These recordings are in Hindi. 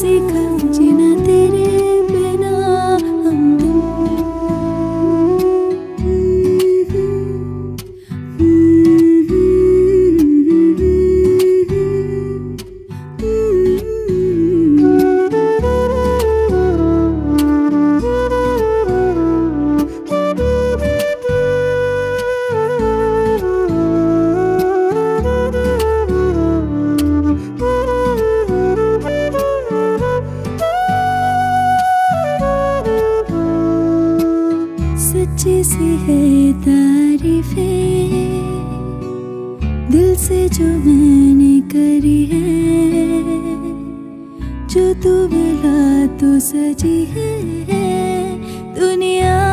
sikam jinan है तारीफें। दिल से जो मैंने करी है, जो तू मिला तो सजी है। दुनिया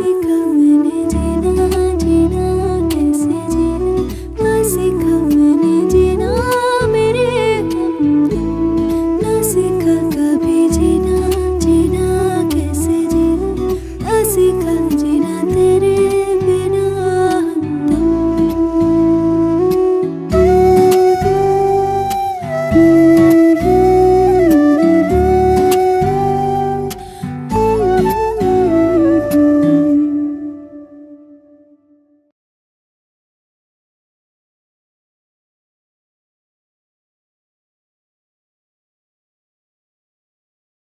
一个